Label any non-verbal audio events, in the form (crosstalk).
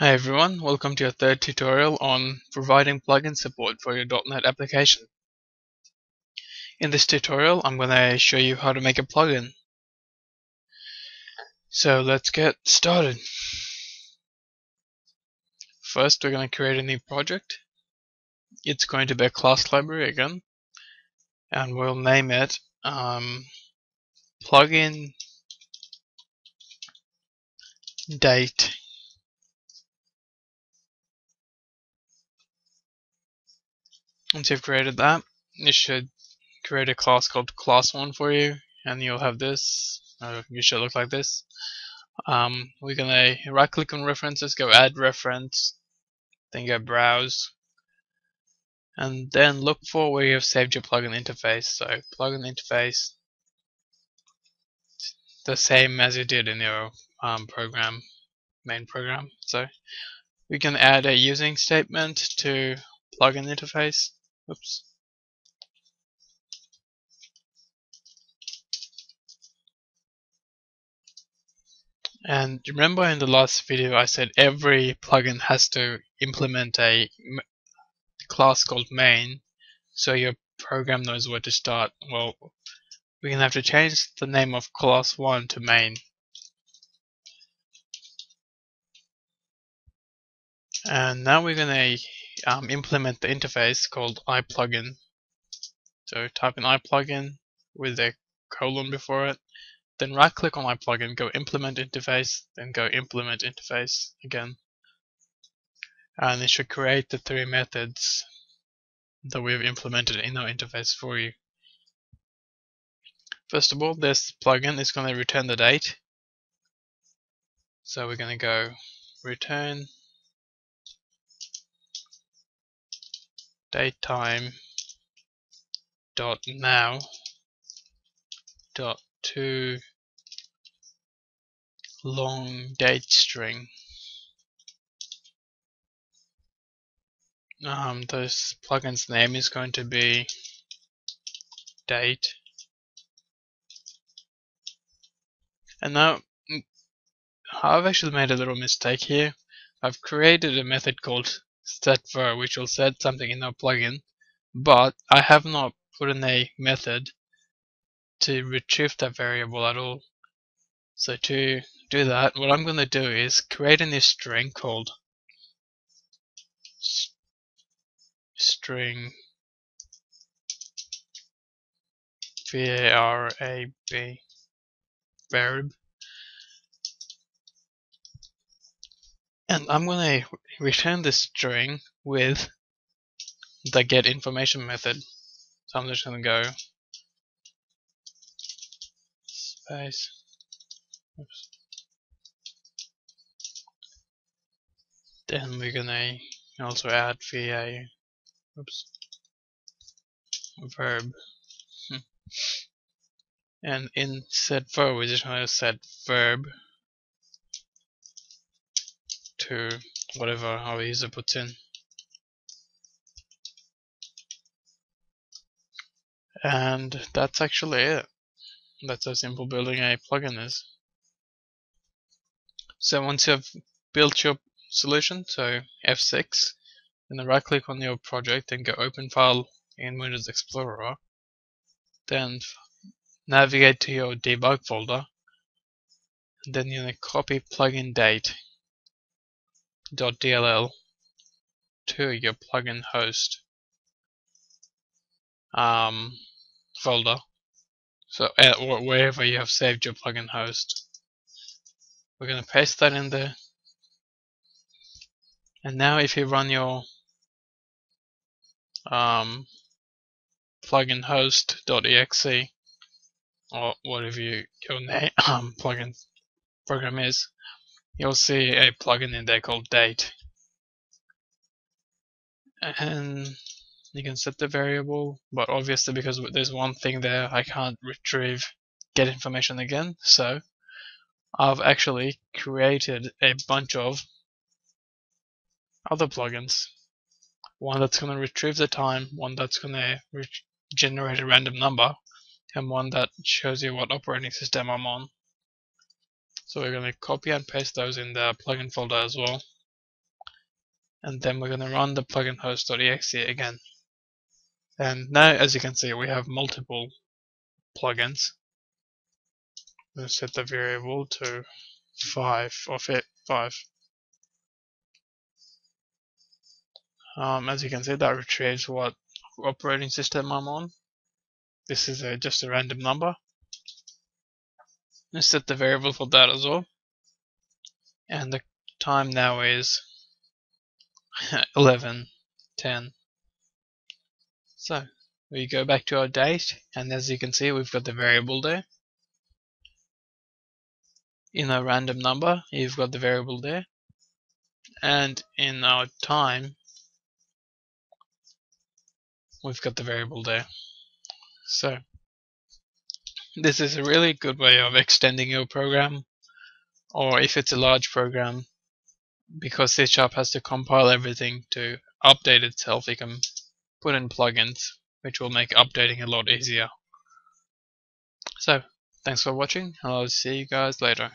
Hi everyone, welcome to your third tutorial on providing plugin support for your .NET application. In this tutorial, I'm going to show you how to make a plugin. So let's get started. First, we're going to create a new project. It's going to be a class library again, and we'll name it um, plugin date Once you've created that, it should create a class called class1 for you, and you'll have this. Uh, you should look like this. Um, we're gonna right click on references, go add reference, then go browse, and then look for where you have saved your plugin interface. So plugin interface, the same as you did in your um, program, main program. So we can add a using statement to plugin interface. Oops. And remember in the last video I said every plugin has to implement a class called main so your program knows where to start. Well, we're going to have to change the name of class 1 to main. And now we're going to um, implement the interface called iPlugin. So type in iPlugin with a colon before it. Then right click on iPlugin, go implement interface, then go implement interface again. And it should create the three methods that we've implemented in our interface for you. First of all, this plugin is going to return the date. So we're going to go return datetime dot now dot to long date string. Um, this plugin's name is going to be date. And now I've actually made a little mistake here. I've created a method called set var which will set something in our plugin but I have not put in a method to retrieve that variable at all. So to do that what I'm going to do is create a new string called string varab verb And I'm going to return this string with the get information method. So I'm just going to go space. Oops. Then we're to also add va oops, verb. Hmm. And in set verb, we're just to set verb to whatever our user puts in. And that's actually it. That's how simple building a plugin is. So once you've built your solution, so F6, then right click on your project and go open file in Windows Explorer. Then navigate to your debug folder. Then you're to copy plugin date .dll to your plugin host um, folder. So uh, wherever you have saved your plugin host, we're going to paste that in there. And now if you run your um, plugin host.exe or whatever you, your name (coughs) um, plugin program is, you'll see a plugin in there called date. And you can set the variable but obviously because there's one thing there I can't retrieve get information again. So I've actually created a bunch of other plugins. One that's going to retrieve the time one that's going to generate a random number and one that shows you what operating system I'm on so we're going to copy and paste those in the plugin folder as well. and then we're going to run the plugin host.exe again. And now, as you can see, we have multiple plugins. We'll set the variable to 5 or 5. Um, as you can see, that retrieves what operating system I'm on. This is a, just a random number. Let's set the variable for that as well. And the time now is (laughs) 11, 10. So we go back to our date, and as you can see, we've got the variable there. In a random number, you've got the variable there. And in our time, we've got the variable there. So this is a really good way of extending your program or if it's a large program because C Sharp has to compile everything to update itself you can put in plugins which will make updating a lot easier. So thanks for watching I'll see you guys later.